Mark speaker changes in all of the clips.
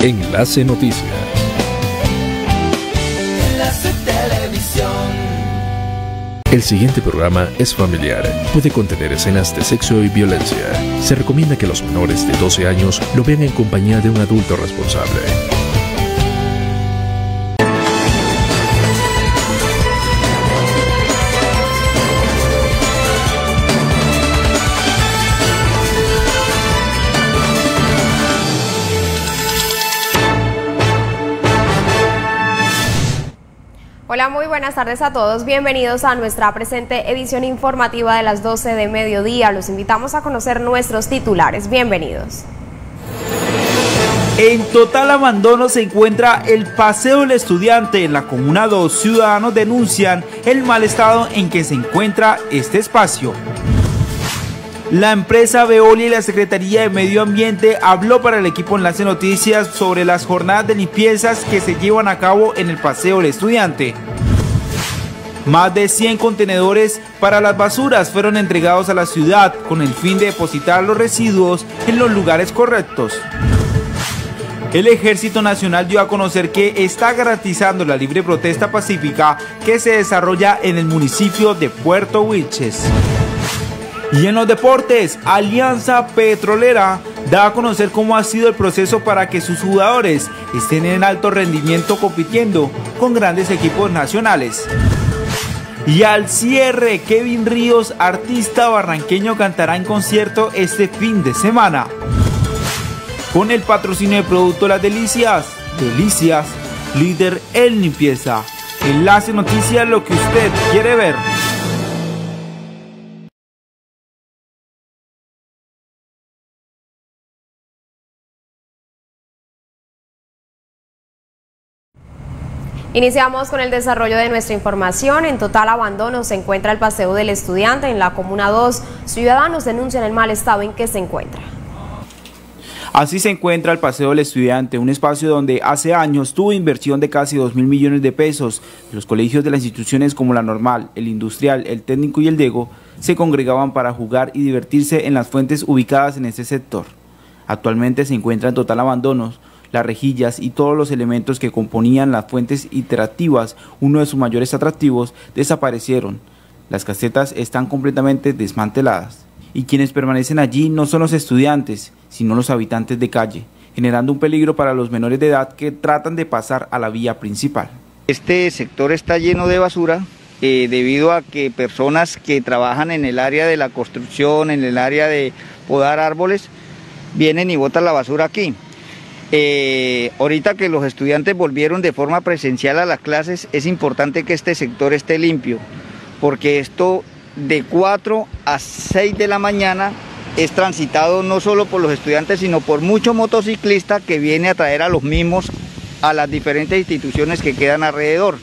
Speaker 1: Enlace Noticias.
Speaker 2: Enlace Televisión.
Speaker 1: El siguiente programa es familiar. Puede contener escenas de sexo y violencia. Se recomienda que los menores de 12 años lo vean en compañía de un adulto responsable.
Speaker 3: Buenas tardes a todos. Bienvenidos a nuestra presente edición informativa de las 12 de mediodía. Los invitamos a conocer nuestros titulares. Bienvenidos.
Speaker 4: En total abandono se encuentra el Paseo del Estudiante. En la Comuna 2, ciudadanos denuncian el mal estado en que se encuentra este espacio. La empresa Veolia y la Secretaría de Medio Ambiente habló para el equipo Enlace Noticias sobre las jornadas de limpiezas que se llevan a cabo en el Paseo del Estudiante. Más de 100 contenedores para las basuras fueron entregados a la ciudad con el fin de depositar los residuos en los lugares correctos. El Ejército Nacional dio a conocer que está garantizando la libre protesta pacífica que se desarrolla en el municipio de Puerto Wilches. Y en los deportes, Alianza Petrolera da a conocer cómo ha sido el proceso para que sus jugadores estén en alto rendimiento compitiendo con grandes equipos nacionales. Y al cierre, Kevin Ríos, artista barranqueño, cantará en concierto este fin de semana. Con el patrocinio de Producto Las Delicias, Delicias, líder en limpieza. Enlace Noticias, lo que usted quiere ver.
Speaker 3: Iniciamos con el desarrollo de nuestra información. En total abandono se encuentra el Paseo del Estudiante en la Comuna 2. Ciudadanos denuncian el mal estado en que se encuentra.
Speaker 4: Así se encuentra el Paseo del Estudiante, un espacio donde hace años tuvo inversión de casi 2 mil millones de pesos. Los colegios de las instituciones como la Normal, el Industrial, el Técnico y el Dego se congregaban para jugar y divertirse en las fuentes ubicadas en ese sector. Actualmente se encuentra en total abandono, las rejillas y todos los elementos que componían las fuentes interactivas, uno de sus mayores atractivos, desaparecieron. Las casetas están completamente desmanteladas. Y quienes permanecen allí no son los estudiantes, sino los habitantes de calle, generando un peligro para los menores de edad que tratan de pasar a la vía principal.
Speaker 5: Este sector está lleno de basura eh, debido a que personas que trabajan en el área de la construcción, en el área de podar árboles, vienen y botan la basura aquí. Eh, ahorita que los estudiantes volvieron de forma presencial a las clases, es importante que este sector esté limpio, porque esto de 4 a 6 de la mañana es transitado no solo por los estudiantes, sino por muchos motociclistas que vienen a traer a los mismos a las diferentes instituciones que quedan alrededor.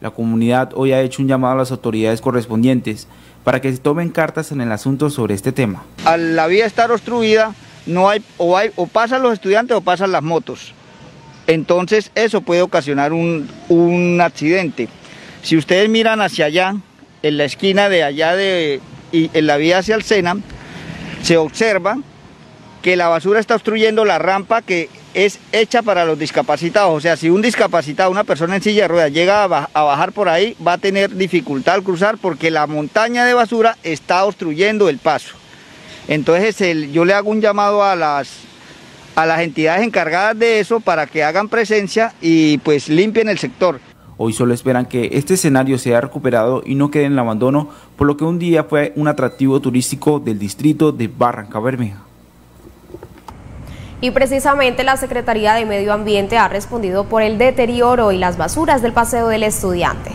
Speaker 4: La comunidad hoy ha hecho un llamado a las autoridades correspondientes para que se tomen cartas en el asunto sobre este tema.
Speaker 5: Al la vía estar obstruida, no hay o, hay, o pasan los estudiantes o pasan las motos. Entonces eso puede ocasionar un, un accidente. Si ustedes miran hacia allá, en la esquina de allá de, y en la vía hacia el Sena, se observa que la basura está obstruyendo la rampa que es hecha para los discapacitados. O sea, si un discapacitado, una persona en silla de ruedas, llega a, a bajar por ahí, va a tener dificultad al cruzar porque la montaña de basura está obstruyendo el paso. Entonces el, yo le hago un llamado a las, a las entidades encargadas de eso para que hagan presencia y pues limpien el sector.
Speaker 4: Hoy solo esperan que este escenario sea recuperado y no quede en el abandono, por lo que un día fue un atractivo turístico del distrito de Barranca Bermeja.
Speaker 3: Y precisamente la Secretaría de Medio Ambiente ha respondido por el deterioro y las basuras del Paseo del Estudiante.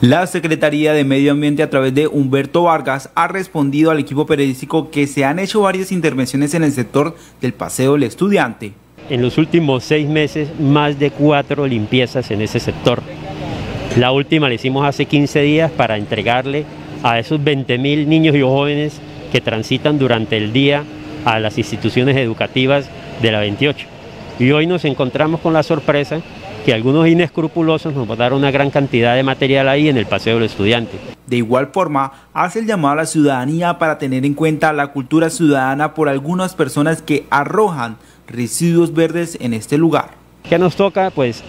Speaker 4: La Secretaría de Medio Ambiente a través de Humberto Vargas ha respondido al equipo periodístico que se han hecho varias intervenciones en el sector del Paseo del Estudiante.
Speaker 6: En los últimos seis meses, más de cuatro limpiezas en ese sector. La última la hicimos hace 15 días para entregarle a esos 20 mil niños y jóvenes que transitan durante el día a las instituciones educativas de la 28. Y hoy nos encontramos con la sorpresa que algunos inescrupulosos nos botaron una gran cantidad de material ahí en el Paseo del Estudiante.
Speaker 4: De igual forma, hace el llamado a la ciudadanía para tener en cuenta la cultura ciudadana por algunas personas que arrojan residuos verdes en este lugar.
Speaker 6: ¿Qué nos toca? Pues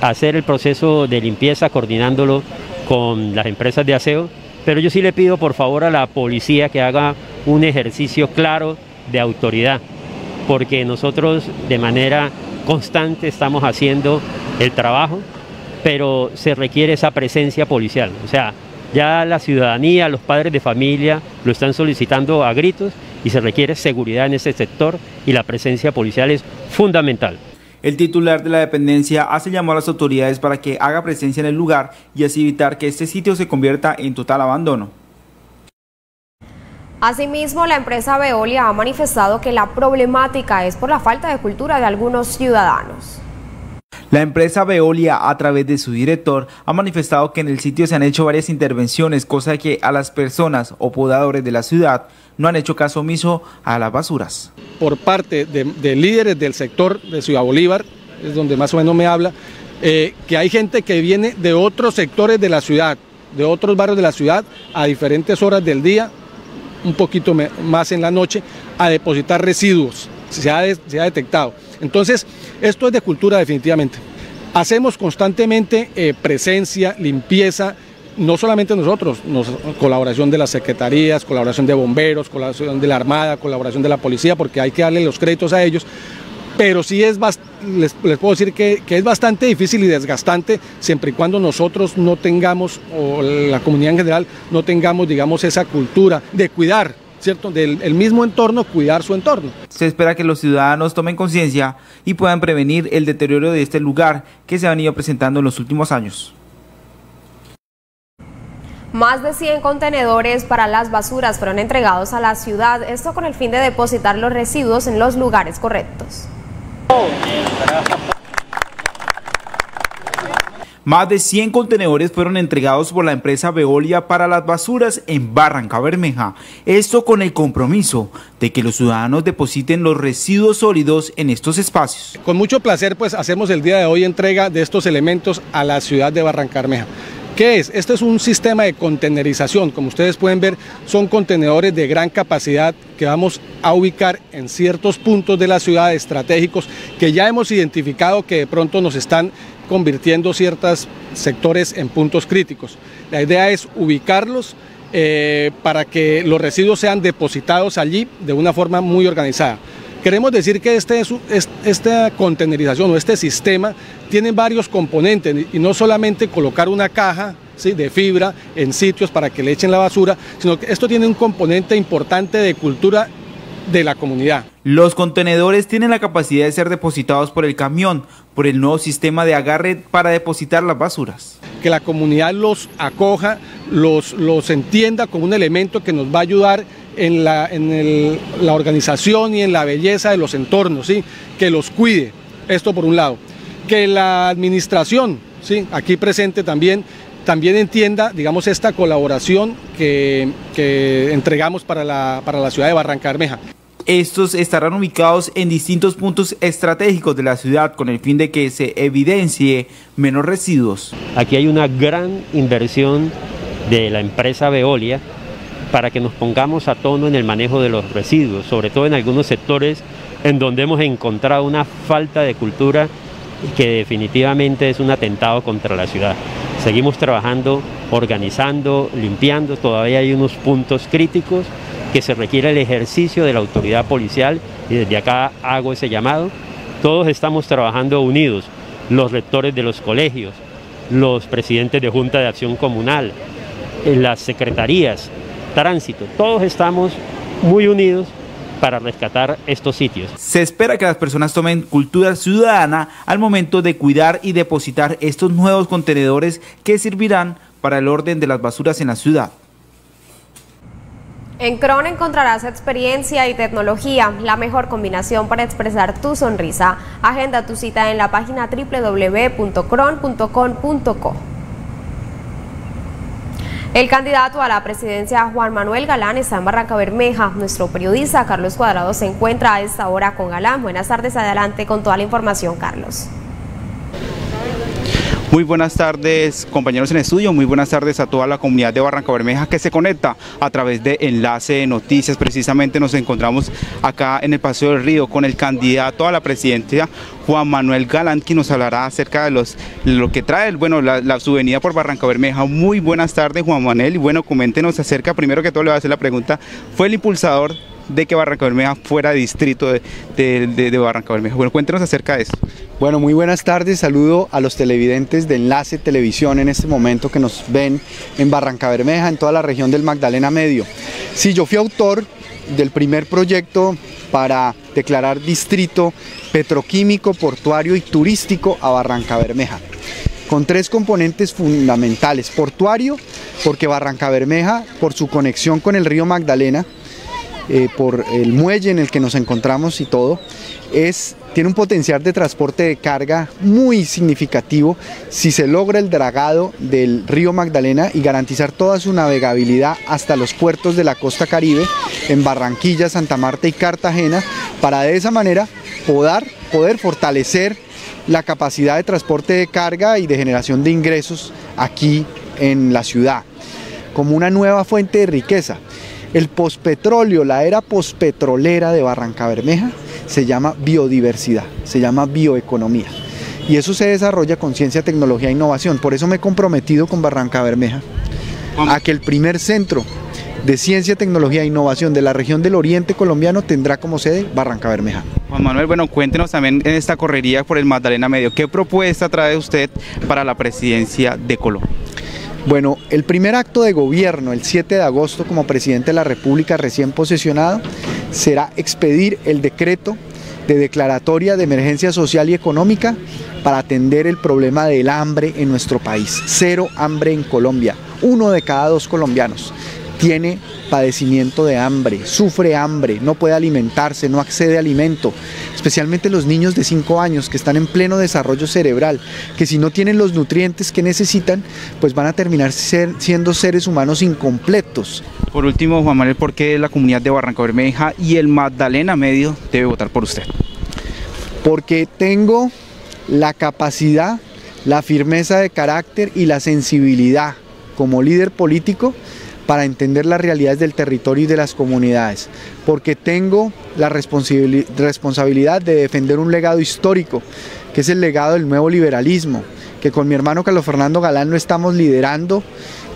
Speaker 6: hacer el proceso de limpieza coordinándolo con las empresas de aseo, pero yo sí le pido por favor a la policía que haga un ejercicio claro de autoridad, porque nosotros de manera constante estamos haciendo el trabajo, pero se requiere esa presencia policial, o sea, ya la ciudadanía, los padres de familia lo están solicitando a gritos y se requiere seguridad en ese sector y la presencia policial es fundamental.
Speaker 4: El titular de la dependencia hace llamar a las autoridades para que haga presencia en el lugar y así evitar que este sitio se convierta en total abandono.
Speaker 3: Asimismo, la empresa Veolia ha manifestado que la problemática es por la falta de cultura de algunos ciudadanos.
Speaker 4: La empresa Veolia, a través de su director, ha manifestado que en el sitio se han hecho varias intervenciones, cosa que a las personas o podadores de la ciudad no han hecho caso omiso a las basuras.
Speaker 7: Por parte de, líderes del sector de Ciudad Bolívar, es donde más o menos me habla, eh, que hay gente que viene de otros sectores de la ciudad, de otros barrios de la ciudad, a diferentes horas del día, un poquito más en la noche, a depositar residuos. Se ha, se ha detectado. Entonces, esto es de cultura definitivamente. Hacemos constantemente eh, presencia, limpieza, no solamente nosotros, colaboración de las secretarías, colaboración de bomberos, colaboración de la Armada, colaboración de la policía, porque hay que darle los créditos a ellos, pero sí es les, les puedo decir que, que, es bastante difícil y desgastante siempre y cuando nosotros no tengamos, o la comunidad en general, no tengamos, digamos, esa cultura de cuidar. ¿Cierto? Del mismo entorno, cuidar su entorno.
Speaker 4: Se espera que los ciudadanos tomen conciencia y puedan prevenir el deterioro de este lugar que se ha venido presentando en los últimos años.
Speaker 3: Más de 100 contenedores para las basuras fueron entregados a la ciudad, esto con el fin de depositar los residuos en los lugares correctos.
Speaker 4: Más de 100 contenedores fueron entregados por la empresa Veolia para las basuras en Barranca Bermeja. Esto con el compromiso de que los ciudadanos depositen los residuos sólidos en estos espacios.
Speaker 7: Con mucho placer pues hacemos el día de hoy entrega de estos elementos a la ciudad de Barranca Bermeja. ¿Qué es? Este es un sistema de contenerización. Como ustedes pueden ver, son contenedores de gran capacidad que vamos a ubicar en ciertos puntos de la ciudad estratégicos que ya hemos identificado que de pronto nos están convirtiendo ciertos sectores en puntos críticos. La idea es ubicarlos eh, para que los residuos sean depositados allí de una forma muy organizada. Queremos decir que este, esta contenerización o este sistema tiene varios componentes y no solamente colocar una caja de fibra en sitios para que le echen la basura, sino que esto tiene un componente importante de cultura de la comunidad.
Speaker 4: Los contenedores tienen la capacidad de ser depositados por el camión, por el nuevo sistema de agarre para depositar las basuras.
Speaker 7: Que la comunidad los acoja, los, los entienda como un elemento que nos va a ayudar en, la, en la organización y en la belleza de los entornos, ¿sí? que los cuide, esto por un lado. Que la administración, ¿sí? aquí presente también, también entienda, digamos, esta colaboración que, que entregamos para la, para la ciudad de Barranca Bermeja.
Speaker 4: Estos estarán ubicados en distintos puntos estratégicos de la ciudad con el fin de que se evidencie menos residuos.
Speaker 6: Aquí hay una gran inversión de la empresa Veolia para que nos pongamos a tono en el manejo de los residuos, sobre todo en algunos sectores en donde hemos encontrado una falta de cultura que definitivamente es un atentado contra la ciudad. Seguimos trabajando, organizando, limpiando, todavía hay unos puntos críticos que se requiere el ejercicio de la autoridad policial y desde acá hago ese llamado. Todos estamos trabajando unidos, los rectores de los colegios, los presidentes de Junta de Acción Comunal, las secretarías, tránsito. Todos estamos muy unidos para rescatar estos sitios.
Speaker 4: Se espera que las personas tomen cultura ciudadana al momento de cuidar y depositar estos nuevos contenedores que servirán para el orden de las basuras en la ciudad.
Speaker 3: En Cron encontrarás experiencia y tecnología, la mejor combinación para expresar tu sonrisa. Agenda tu cita en la página www.cron.com.co. El candidato a la presidencia Juan Manuel Galán está en Barranca Bermeja. Nuestro periodista Carlos Cuadrado se encuentra a esta hora con Galán. Buenas tardes, adelante con toda la información, Carlos.
Speaker 4: Muy buenas tardes compañeros en estudio, muy buenas tardes a toda la comunidad de Barranca Bermeja que se conecta a través de Enlace de Noticias. Precisamente nos encontramos acá en el Paseo del Río con el candidato a la presidencia Juan Manuel Galán, que nos hablará acerca de lo que trae bueno, la, la, su por Barranca Bermeja. Muy buenas tardes Juan Manuel y bueno, coméntenos acerca, primero que todo le voy a hacer la pregunta, ¿fue el impulsador de que Barranca Bermeja fuera distrito de, de, de, de Barranca Bermeja? Bueno, cuéntenos acerca de eso.
Speaker 8: Bueno, muy buenas tardes. Saludo a los televidentes de Enlace Televisión en este momento que nos ven en Barranca Bermeja, en toda la región del Magdalena Medio. Sí, yo fui autor del primer proyecto para declarar distrito petroquímico, portuario y turístico a Barranca Bermeja con tres componentes fundamentales. Portuario, porque Barranca Bermeja, por su conexión con el río Magdalena, eh, por el muelle en el que nos encontramos y todo, es, tiene un potencial de transporte de carga muy significativo si se logra el dragado del río Magdalena y garantizar toda su navegabilidad hasta los puertos de la costa caribe en Barranquilla, Santa Marta y Cartagena para de esa manera poder, poder fortalecer la capacidad de transporte de carga y de generación de ingresos aquí en la ciudad como una nueva fuente de riqueza. El pospetróleo, la era pospetrolera de Barranca Bermeja, se llama biodiversidad, se llama bioeconomía. Y eso se desarrolla con ciencia, tecnología e innovación. Por eso me he comprometido con Barranca Bermeja a que el primer centro de ciencia, tecnología e innovación de la región del oriente colombiano tendrá como sede Barranca Bermeja.
Speaker 4: Juan Manuel, bueno, cuéntenos también en esta correría por el Magdalena Medio, ¿qué propuesta trae usted para la presidencia de Colombia?
Speaker 8: Bueno, el primer acto de gobierno, el 7 de agosto, como presidente de la República recién posesionado, será expedir el decreto de declaratoria de emergencia social y económica para atender el problema del hambre en nuestro país. Cero hambre en Colombia. Uno de cada dos colombianos tiene padecimiento de hambre, sufre hambre, no puede alimentarse, no accede a alimento, especialmente los niños de 5 años que están en pleno desarrollo cerebral, que si no tienen los nutrientes que necesitan, pues van a terminar ser, siendo seres humanos incompletos.
Speaker 4: Por último, Juan Manuel, ¿por qué la comunidad de Barranca Bermeja y el Magdalena Medio debe votar por usted?
Speaker 8: Porque tengo la capacidad, la firmeza de carácter y la sensibilidad como líder político para entender las realidades del territorio y de las comunidades, porque tengo la responsabilidad de defender un legado histórico, que es el legado del nuevo liberalismo, que con mi hermano Carlos Fernando Galán lo estamos liderando,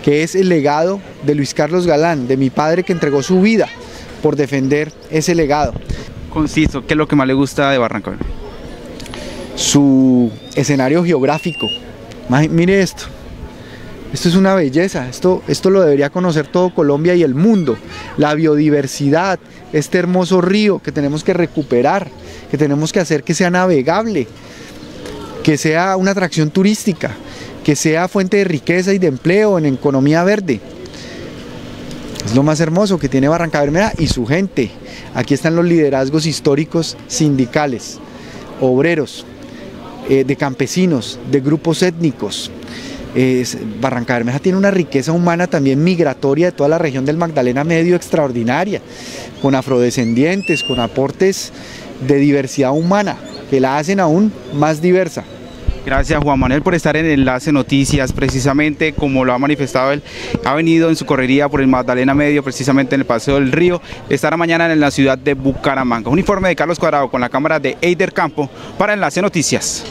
Speaker 8: que es el legado de Luis Carlos Galán, de mi padre que entregó su vida por defender ese legado.
Speaker 4: Conciso, ¿qué es lo que más le gusta de Barranca?
Speaker 8: Su escenario geográfico. Mire esto, esto es una belleza, esto, esto lo debería conocer todo Colombia y el mundo. La biodiversidad, este hermoso río que tenemos que recuperar, que tenemos que hacer que sea navegable, que sea una atracción turística, que sea fuente de riqueza y de empleo en economía verde. Es lo más hermoso que tiene Barranca Bermeja y su gente. Aquí están los liderazgos históricos sindicales, obreros, eh, de campesinos, de grupos étnicos, es, Barranca Bermeja tiene una riqueza humana también migratoria de toda la región del Magdalena Medio extraordinaria, con afrodescendientes, con aportes de diversidad humana que la hacen aún más diversa.
Speaker 4: Gracias Juan Manuel por estar en Enlace Noticias, precisamente como lo ha manifestado él, ha venido en su correría por el Magdalena Medio, precisamente en el Paseo del Río, estará mañana en la ciudad de Bucaramanga. Un informe de Carlos Cuadrado con la cámara de Eider Campo para Enlace Noticias.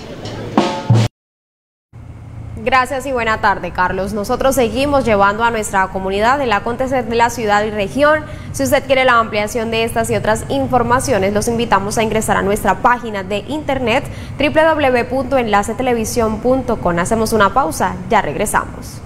Speaker 3: Gracias y buena tarde, Carlos. Nosotros seguimos llevando a nuestra comunidad el acontecer de la ciudad y región. Si usted quiere la ampliación de estas y otras informaciones, los invitamos a ingresar a nuestra página de internet www.enlacetelevisión.com. Hacemos una pausa, ya regresamos.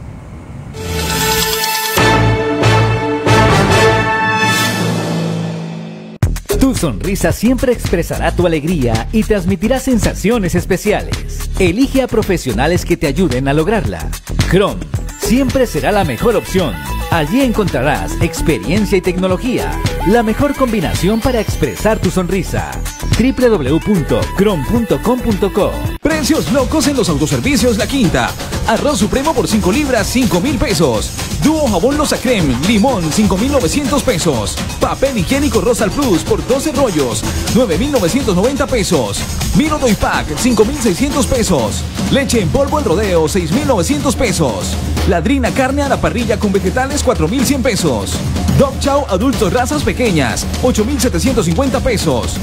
Speaker 9: Tu sonrisa siempre expresará tu alegría y transmitirá sensaciones especiales. Elige a profesionales que te ayuden a lograrla. Chrome siempre será la mejor opción. Allí encontrarás experiencia y tecnología, la mejor combinación para expresar tu sonrisa. www.chrome.com.co
Speaker 10: Precios locos en los autoservicios La Quinta. Arroz supremo por 5 libras, 5 mil pesos. Dúo jabón Losa Creme, limón, 5,900 pesos. Papel higiénico Rosal Plus por 12 rollos, 9,990 pesos. Miro Doy Pack, 5,600 pesos. Leche en polvo el rodeo, 6,900 pesos. Ladrina carne a la parrilla con vegetales, 4,100 pesos. Dog Chow adultos razas pequeñas, 8,750 pesos.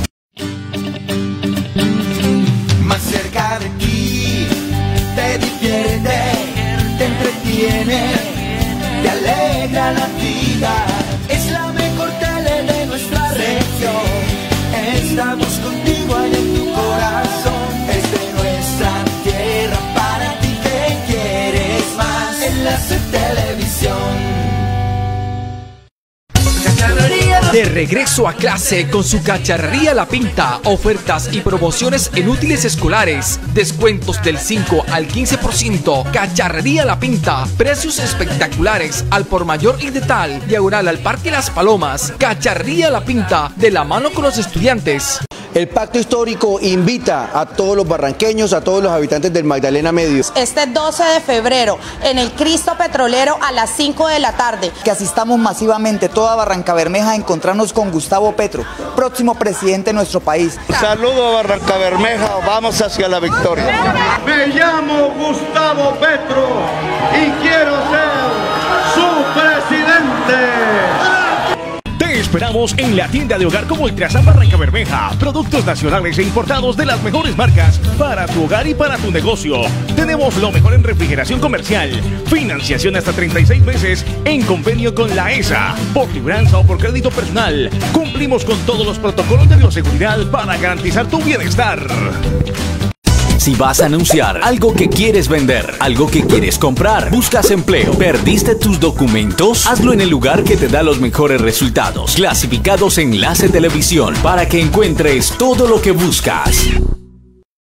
Speaker 2: La. Es la mejor tele de nuestra región. Estamos contigo ahí en tu corazón. Es de nuestra tierra para ti que quieres más. Enlace Televisión.
Speaker 11: De regreso a clase con su cacharrería La Pinta, ofertas y promociones en útiles escolares, descuentos del 5 al 15%, cacharrería La Pinta, precios espectaculares al por mayor y de tal, diagonal al Parque Las Palomas, cacharrería La Pinta, de la mano con los estudiantes.
Speaker 12: El pacto histórico invita a todos los barranqueños, a todos los habitantes del Magdalena Medio.
Speaker 13: Este 12 de febrero en el Cristo Petrolero a las 5 de la tarde.
Speaker 14: Que asistamos masivamente toda Barranca Bermeja a encontrarnos con Gustavo Petro, próximo presidente de nuestro país.
Speaker 15: Saludo a Barranca Bermeja, vamos hacia la victoria.
Speaker 16: Me llamo Gustavo Petro y quiero ser su presidente.
Speaker 17: Esperamos en la tienda de hogar como Ultrasan Barranca Bermeja. Productos nacionales e importados de las mejores marcas para tu hogar y para tu negocio. Tenemos lo mejor en refrigeración comercial. Financiación hasta 36 meses en convenio con la ESA. Por libranza o por crédito personal. Cumplimos con todos los protocolos de bioseguridad para garantizar tu bienestar.
Speaker 9: Si vas a anunciar algo que quieres vender, algo que quieres comprar, buscas empleo, perdiste tus documentos, hazlo en el lugar que te da los mejores resultados. Clasificados Enlace Televisión para que encuentres todo lo que buscas.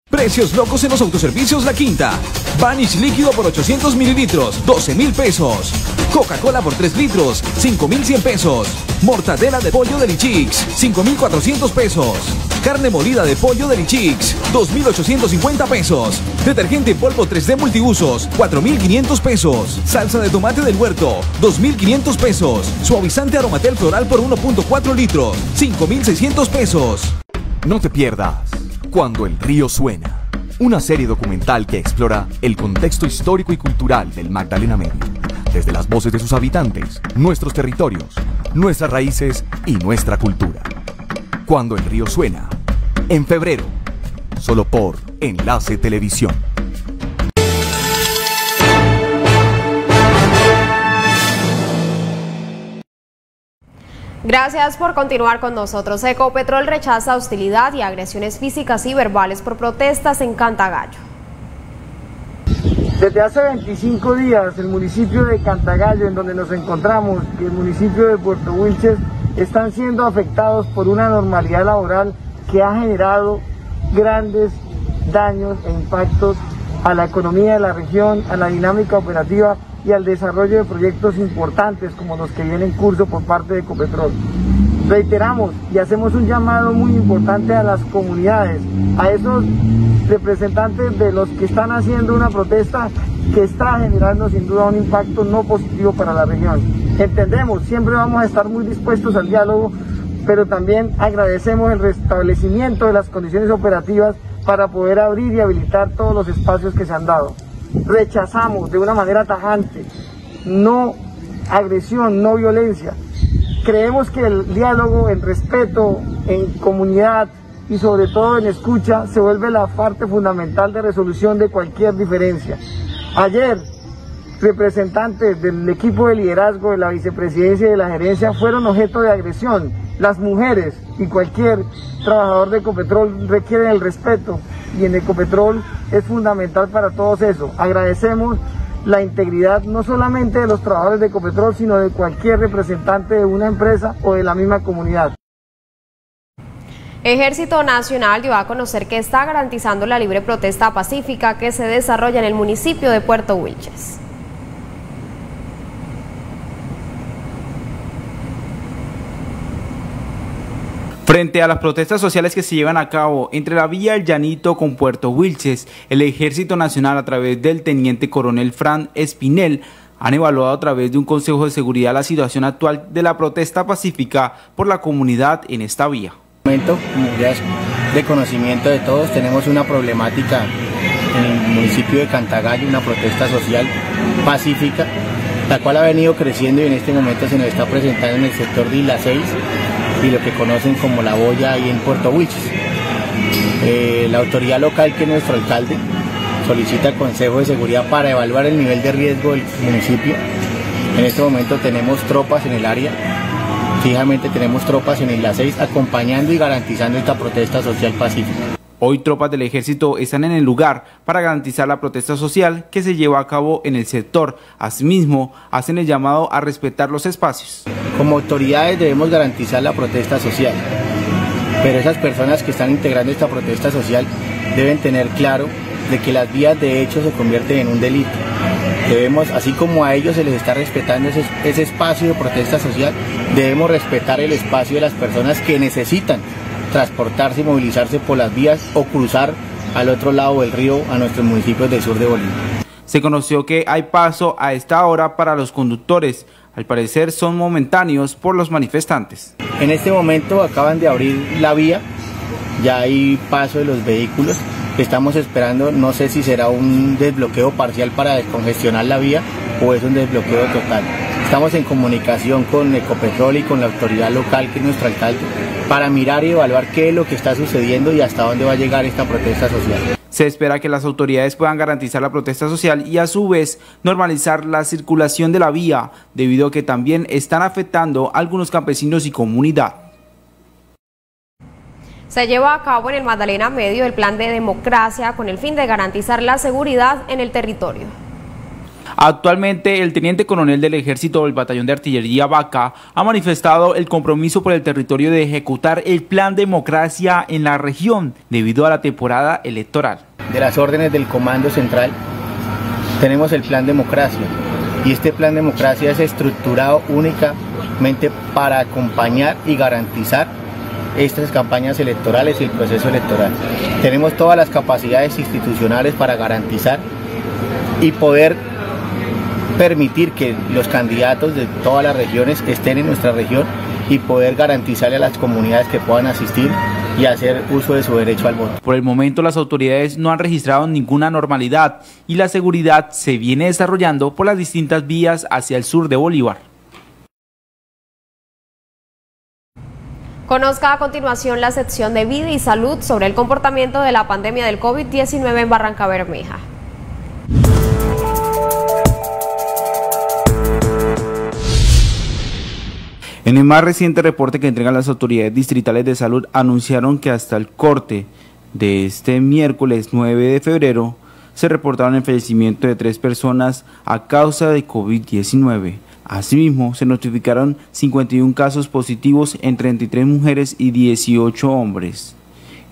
Speaker 10: Precios locos en los autoservicios La Quinta. Vanish líquido por 800 mililitros, 12 mil pesos. Coca-Cola por 3 litros, 5 mil 100 pesos. Mortadela de pollo de Lichix, 5 mil 400 pesos. Carne molida de pollo de Lichix, 2 mil 850 pesos. Detergente en polvo 3D multiusos, 4 mil 500 pesos. Salsa de tomate del huerto, 2 mil 500 pesos. Suavizante aromatel floral por 1.4 litros, 5 mil 600 pesos.
Speaker 18: No te pierdas Cuando el río suena, una serie documental que explora el contexto histórico y cultural del Magdalena Medio, desde las voces de sus habitantes, nuestros territorios, nuestras raíces y nuestra cultura. Cuando el río suena, en febrero, solo por Enlace Televisión.
Speaker 3: Gracias por continuar con nosotros. Ecopetrol rechaza hostilidad y agresiones físicas y verbales por protestas en Cantagallo.
Speaker 19: Desde hace 25 días el municipio de Cantagallo, en donde nos encontramos, y el municipio de Puerto Wilches están siendo afectados por una normalidad laboral que ha generado grandes daños e impactos a la economía de la región, a la dinámica operativa y al desarrollo de proyectos importantes como los que vienen en curso por parte de Ecopetrol. Reiteramos y hacemos un llamado muy importante a las comunidades, a esos representantes de los que están haciendo una protesta que está generando sin duda un impacto no positivo para la región. Entendemos, siempre vamos a estar muy dispuestos al diálogo, pero también agradecemos el restablecimiento de las condiciones operativas para poder abrir y habilitar todos los espacios que se han dado. Rechazamos de una manera tajante, no agresión, no violencia. Creemos que el diálogo, el respeto, en comunidad y sobre todo en escucha se vuelve la parte fundamental de resolución de cualquier diferencia. Ayer, representantes del equipo de liderazgo de la vicepresidencia y de la gerencia fueron objeto de agresión. Las mujeres y cualquier trabajador de Ecopetrol requieren el respeto y en Ecopetrol es fundamental para todos eso. Agradecemos la integridad no solamente de los trabajadores de Ecopetrol, sino de cualquier representante de una empresa o de la misma comunidad.
Speaker 3: Ejército Nacional dio a conocer que está garantizando la libre protesta pacífica que se desarrolla en el municipio de Puerto Wilches.
Speaker 4: Frente a las protestas sociales que se llevan a cabo entre la Villa El Llanito con Puerto Wilches, el Ejército Nacional a través del Teniente Coronel Fran Espinel han evaluado a través de un Consejo de Seguridad la situación actual de la protesta pacífica por la comunidad en esta vía.
Speaker 20: Momento, ya es de conocimiento de todos, tenemos una problemática en el municipio de Cantagallo, una protesta social pacífica, la cual ha venido creciendo y en este momento se nos está presentando en el sector de Isla 6 y lo que conocen como la boya ahí en Puerto Wilches. Eh, la autoridad local, que es nuestro alcalde, solicita el Consejo de Seguridad para evaluar el nivel de riesgo del municipio. En este momento tenemos tropas en el área, fijamente tenemos tropas en Isla 6 acompañando y garantizando esta protesta social pacífica.
Speaker 4: Hoy tropas del ejército están en el lugar para garantizar la protesta social que se lleva a cabo en el sector. Asimismo, hacen el llamado a respetar los espacios.
Speaker 20: Como autoridades debemos garantizar la protesta social, pero esas personas que están integrando esta protesta social deben tener claro de que las vías de hecho se convierten en un delito. Debemos, así como a ellos se les está respetando ese, ese espacio de protesta social, debemos respetar el espacio de las personas que necesitan transportarse y movilizarse por las vías o cruzar al otro lado del río a nuestros municipios del sur de Bolivia.
Speaker 4: Se conoció que hay paso a esta hora para los conductores. Al parecer son momentáneos por los manifestantes.
Speaker 20: En este momento acaban de abrir la vía, ya hay paso de los vehículos. Estamos esperando, no sé si será un desbloqueo parcial para descongestionar la vía o es un desbloqueo total. Estamos en comunicación con Ecopetrol y con la autoridad local, que es nuestro alcalde, para mirar y evaluar qué es lo que está sucediendo y hasta dónde va a llegar esta protesta social.
Speaker 4: Se espera que las autoridades puedan garantizar la protesta social y a su vez normalizar la circulación de la vía, debido a que también están afectando algunos campesinos y comunidad.
Speaker 3: Se lleva a cabo en el Magdalena Medio el plan de democracia con el fin de garantizar la seguridad en el territorio.
Speaker 4: Actualmente, el teniente coronel del ejército del batallón de artillería Vaca ha manifestado el compromiso por el territorio de ejecutar el plan democracia en la región debido a la temporada electoral.
Speaker 20: De las órdenes del Comando Central tenemos el plan democracia y este plan democracia es estructurado únicamente para acompañar y garantizar estas campañas electorales y el proceso electoral. Tenemos todas las capacidades institucionales para garantizar y poder permitir que los candidatos de todas las regiones estén en nuestra región y poder garantizarle a las comunidades que puedan asistir y hacer uso de su derecho al voto.
Speaker 4: Por el momento las autoridades no han registrado ninguna normalidad y la seguridad se viene desarrollando por las distintas vías hacia el sur de Bolívar.
Speaker 3: Conozca a continuación la sección de vida y salud sobre el comportamiento de la pandemia del COVID-19 en Barranca Bermeja.
Speaker 4: En el más reciente reporte que entregan las autoridades distritales de salud, anunciaron que hasta el corte de este miércoles 9 de febrero se reportaron el fallecimiento de tres personas a causa de COVID-19. Asimismo, se notificaron 51 casos positivos en 33 mujeres y 18 hombres.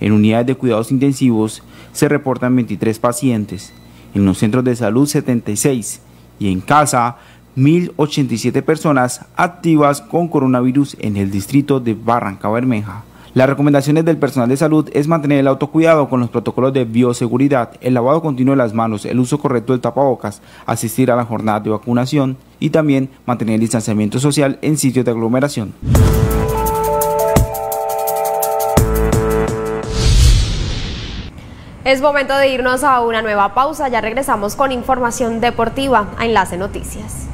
Speaker 4: En unidades de cuidados intensivos se reportan 23 pacientes, en los centros de salud 76 y en casa 1.087 personas activas con coronavirus en el distrito de Barranca Bermeja. Las recomendaciones del personal de salud es mantener el autocuidado con los protocolos de bioseguridad, el lavado continuo de las manos, el uso correcto del tapabocas, asistir a la jornada de vacunación y también mantener el distanciamiento social en sitios de aglomeración.
Speaker 3: Es momento de irnos a una nueva pausa, ya regresamos con información deportiva a Enlace Noticias.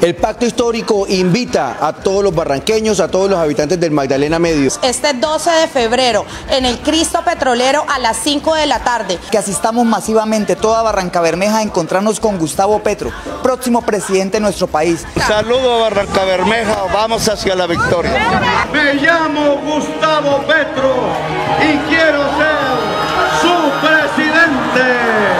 Speaker 12: El pacto histórico invita a todos los barranqueños, a todos los habitantes del Magdalena Medio.
Speaker 13: Este 12 de febrero en el Cristo Petrolero a las 5 de la tarde.
Speaker 14: Que asistamos masivamente toda Barranca Bermeja a encontrarnos con Gustavo Petro, próximo presidente de nuestro país.
Speaker 15: Saludo a Barranca Bermeja, vamos hacia la victoria.
Speaker 16: Me llamo Gustavo Petro y quiero ser su presidente.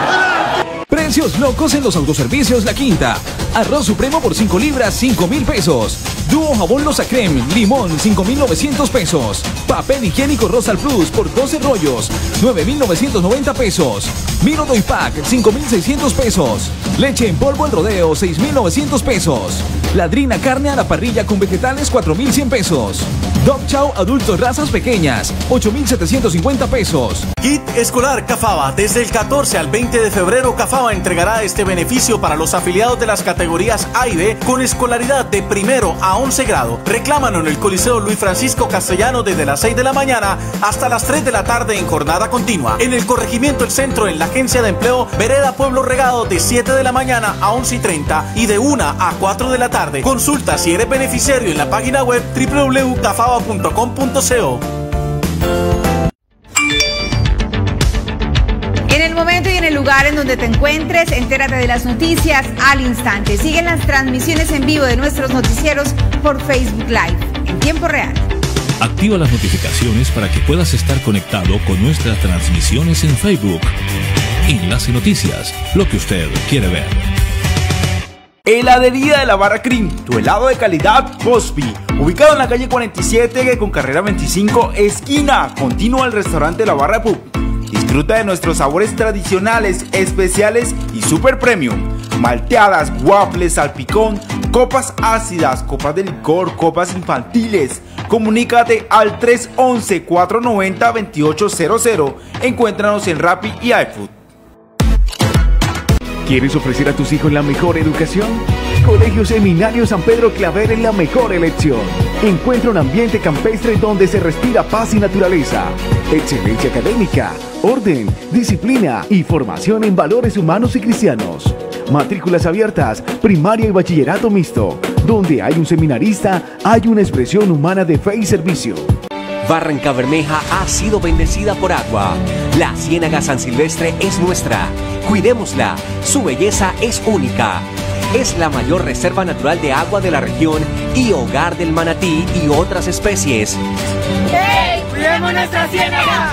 Speaker 10: Precios locos en los autoservicios La Quinta. Arroz supremo por 5 libras, 5 mil pesos. Dúo jabón Losa Creme, limón, 5 mil 900 pesos. Papel higiénico Rosal Plus por 12 rollos, 9 mil 990 pesos. Vino Doy Pack, 5,600 pesos. Leche en polvo el rodeo, 6,900 pesos. Ladrina carne a la parrilla con vegetales, 4,100 pesos. Dog Chow adultos razas pequeñas, 8,750 pesos.
Speaker 21: Kit Escolar Cafaba. Desde el 14 al 20 de febrero, Cafaba entregará este beneficio para los afiliados de las categorías A y B con escolaridad de primero a 11 grado. Reclámalo en el Coliseo Luis Francisco Castellano desde las 6 de la mañana hasta las 3 de la tarde en jornada continua. En el corregimiento El Centro, en la Agencia de Empleo, Vereda Pueblo Regado de 7 de la mañana a 11 y 30 y de 1 a 4 de la tarde. Consulta si eres beneficiario en la página web
Speaker 22: En el momento y en el lugar en donde te encuentres, entérate de las noticias al instante. Siguen las transmisiones en vivo de nuestros noticieros por Facebook Live en tiempo real.
Speaker 23: Activa las notificaciones para que puedas estar conectado con nuestras transmisiones en Facebook. Enlace Noticias, lo que usted quiere ver.
Speaker 4: Heladería de la Barra Cream, tu helado de calidad Pospi, ubicado en la calle 47 con carrera 25, esquina, continua al restaurante La Barra Pub. Disfruta de nuestros sabores tradicionales, especiales y super premium. Malteadas, waffles, salpicón, copas ácidas, copas de licor, copas infantiles. Comunícate al 311-490-2800. Encuéntranos en Rappi y iFood.
Speaker 17: ¿Quieres ofrecer a tus hijos la mejor educación? Colegio Seminario San Pedro Claver es la mejor elección. Encuentra un ambiente campestre donde se respira paz y naturaleza, excelencia académica, orden, disciplina y formación en valores humanos y cristianos. Matrículas abiertas, primaria y bachillerato mixto. Donde hay un seminarista, hay una expresión humana de fe y servicio.
Speaker 24: Barranca Bermeja ha sido bendecida por agua. La Ciénaga San Silvestre es nuestra. Cuidémosla. Su belleza es única. Es la mayor reserva natural de agua de la región y hogar del manatí y otras especies.
Speaker 25: ¡Hey! ¡Cuidemos nuestra ciénaga!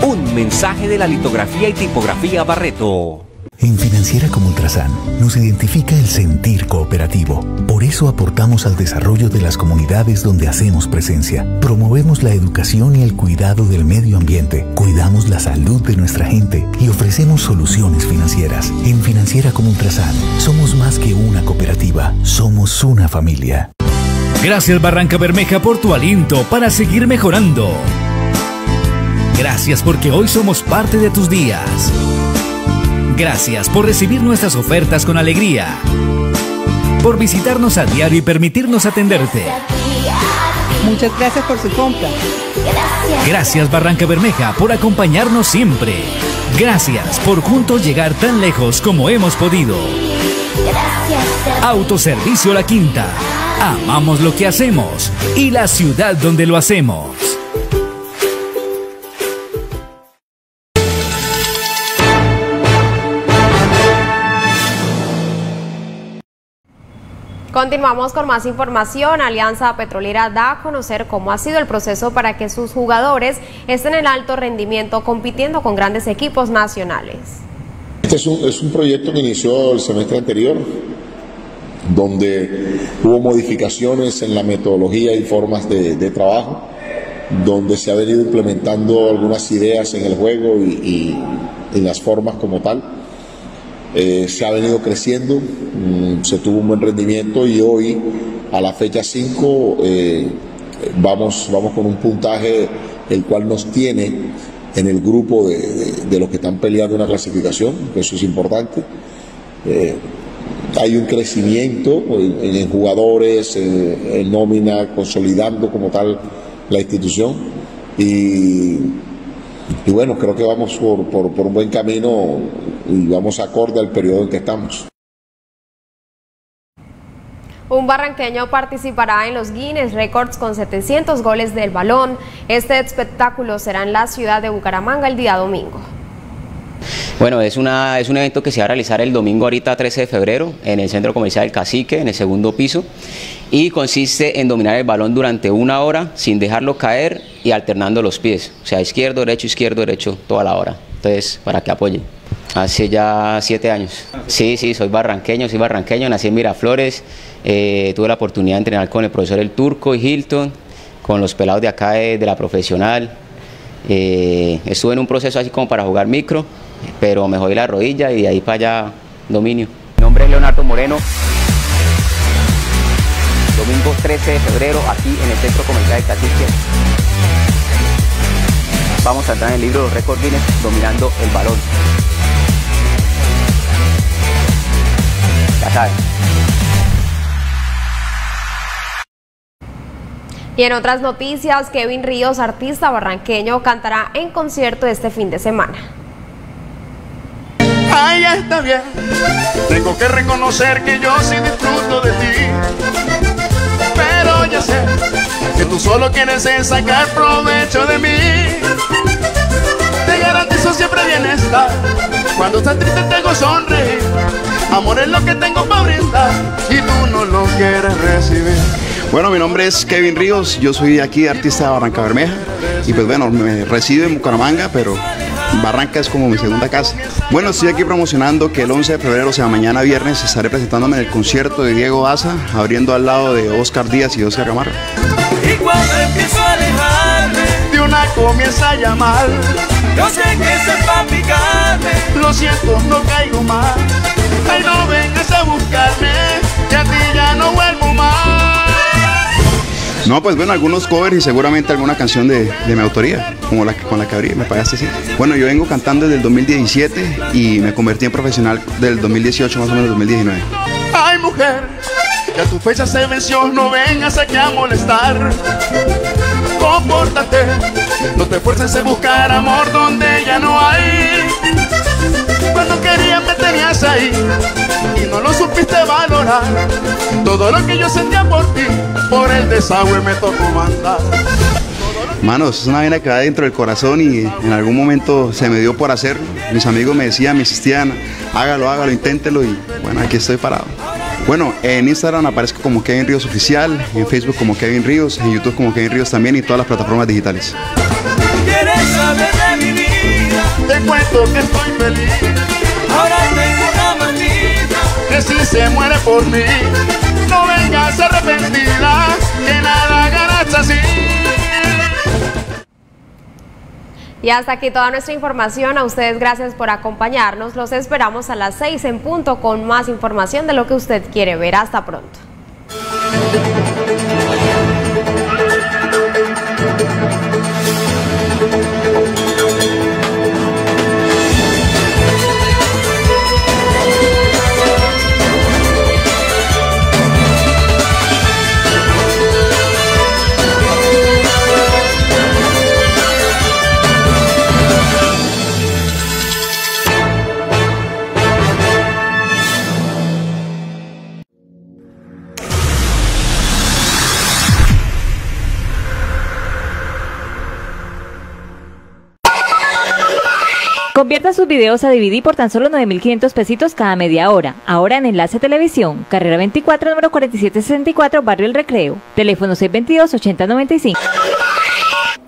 Speaker 24: Un mensaje de la litografía y tipografía Barreto.
Speaker 26: En Financiera como Ultrasan nos identifica el sentir cooperativo. Por eso aportamos al desarrollo de las comunidades donde hacemos presencia. Promovemos la educación y el cuidado del medio ambiente. Cuidamos la salud de nuestra gente y ofrecemos soluciones financieras. En Financiera como Ultrasan somos más que una cooperativa, somos una familia.
Speaker 9: Gracias Barranca Bermeja por tu aliento para seguir mejorando. Gracias porque hoy somos parte de tus días. Gracias por recibir nuestras ofertas con alegría. Por visitarnos a diario y permitirnos atenderte.
Speaker 27: Muchas gracias por su compra.
Speaker 9: Gracias Barranca Bermeja por acompañarnos siempre. Gracias por juntos llegar tan lejos como hemos podido. Autoservicio La Quinta. Amamos lo que hacemos y la ciudad donde lo hacemos.
Speaker 3: Continuamos con más información. Alianza Petrolera da a conocer cómo ha sido el proceso para que sus jugadores estén en alto rendimiento compitiendo con grandes equipos nacionales.
Speaker 28: Este es un, proyecto que inició el semestre anterior, donde hubo modificaciones en la metodología y formas de, trabajo, donde se ha venido implementando algunas ideas en el juego y en las formas como tal. Eh, se ha venido creciendo, mm, se tuvo un buen rendimiento y hoy, a la fecha 5, eh, vamos, vamos con un puntaje el cual nos tiene en el grupo de, de- los que están peleando una clasificación, que eso es importante. Eh, hay un crecimiento en, jugadores, en nómina, consolidando como tal la institución y y bueno, creo que vamos por, por- por un buen camino y vamos acorde al periodo en que estamos.
Speaker 3: Un barranqueño participará en los Guinness Records con 700 goles del balón. Este espectáculo será en la ciudad de Bucaramanga el día domingo.
Speaker 29: Bueno, es, una, es un evento que se va a realizar el domingo ahorita 13 de febrero en el Centro Comercial El Cacique, en el segundo piso, y consiste en dominar el balón durante una hora sin dejarlo caer y alternando los pies, o sea, izquierdo, derecho, izquierdo, derecho, toda la hora. Entonces, para que apoyen. Hace ya siete años. Sí, sí, soy barranqueño, soy barranqueño, nací en Miraflores, eh, tuve la oportunidad de entrenar con el profesor El Turco y Hilton, con los pelados de acá de, la profesional, Eh, estuve en un proceso así como para jugar micro, pero me jodí la rodilla y de ahí para allá dominio. Mi nombre es Leonardo Moreno. Domingo 13 de febrero aquí en el Centro Comercial de. Vamos a entrar en el libro de los récords dominando el balón. Ya saben.
Speaker 3: Y en otras noticias, Kevin Ríos, artista barranqueño, cantará en concierto este fin de semana.
Speaker 16: Ay, está bien. Tengo que reconocer que yo sí disfruto de ti. Pero ya sé que tú solo quieres es sacar provecho de mí. Garantizo siempre bienestar. Cuando estás triste te hago sonreír. Amor es lo que tengo para brindar y tú no lo quieres recibir.
Speaker 30: Bueno, mi nombre es Kevin Ríos, yo soy aquí artista de Barranca Bermeja y pues bueno, me resido en Bucaramanga, pero Barranca es como mi segunda casa. Bueno, estoy aquí promocionando que el 11 de febrero, o sea, mañana viernes, estaré presentándome en el concierto de Diego Daza, abriendo al lado de Oscar Díaz y Oscar Gamarra.
Speaker 16: Empiezo comienza a llamar. Yo sé que se va a picarme, lo siento, no caigo más. Ay, no vengas a buscarme, que a ti ya no vuelvo más.
Speaker 30: No, pues bueno, algunos covers y seguramente alguna canción de, de mi autoría, como la que- con la que abrí, me pagaste sí. Bueno, yo vengo cantando desde el 2017 y me convertí en profesional del 2018 más o menos 2019.
Speaker 16: Ay, mujer, ya tu fecha se venció, no vengas aquí a molestar. Compórtate, no te fuerces a buscar amor donde ya no hay. Cuando querías me tenías ahí y no lo supiste valorar. Todo lo que yo sentía por ti, por el desagüe me tocó mandar.
Speaker 30: Manos, es una vaina que va dentro del corazón y en algún momento se me dio por hacerlo. Mis amigos me decían, me insistían, hágalo, hágalo, inténtelo y bueno, aquí estoy parado. Bueno, en Instagram aparezco como Kevin Ríos Oficial, en Facebook como Kevin Ríos, en YouTube como Kevin Ríos también y todas las plataformas digitales.
Speaker 16: ¿Quieres saber de mi vida? Te cuento que estoy feliz. Ahora tengo una manita que si se muere por mí, no vengas arrepentida, que nada ganas así.
Speaker 3: Y hasta aquí toda nuestra información. A ustedes gracias por acompañarnos. Los esperamos a las 6 en punto con más información de lo que usted quiere ver. Hasta pronto.
Speaker 31: Sus videos a DVD por tan solo 9.500 pesitos cada media hora. Ahora en Enlace Televisión, carrera 24, número 4764, Barrio El Recreo. Teléfono 622-8095.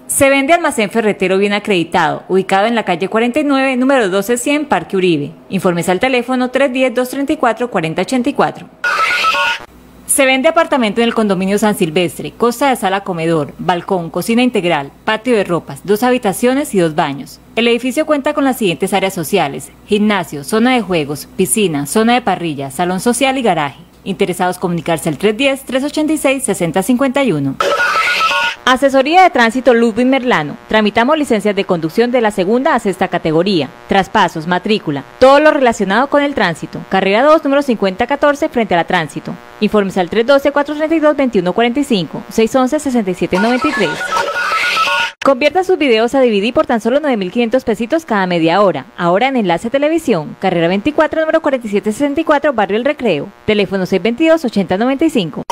Speaker 31: Se vende almacén ferretero bien acreditado, ubicado en la calle 49, número 12100, Parque Uribe. Informes al teléfono 310-234-4084. Se vende apartamento en el condominio San Silvestre, costa de sala comedor, balcón, cocina integral, patio de ropas, dos habitaciones y dos baños. El edificio cuenta con las siguientes áreas sociales, gimnasio, zona de juegos, piscina, zona de parrilla, salón social y garaje. Interesados comunicarse al 310-386-6051. Asesoría de Tránsito Ludwig Merlano. Tramitamos licencias de conducción de la segunda a sexta categoría. Traspasos, matrícula, todo lo relacionado con el tránsito. Carrera 2, número 5014, frente a la tránsito. Informes al 312-432-2145, 611-6793. Convierta sus videos a DVD por tan solo 9.500 pesitos cada media hora. Ahora en Enlace Televisión, carrera 24, número 4764, Barrio El Recreo. Teléfono 622-8095.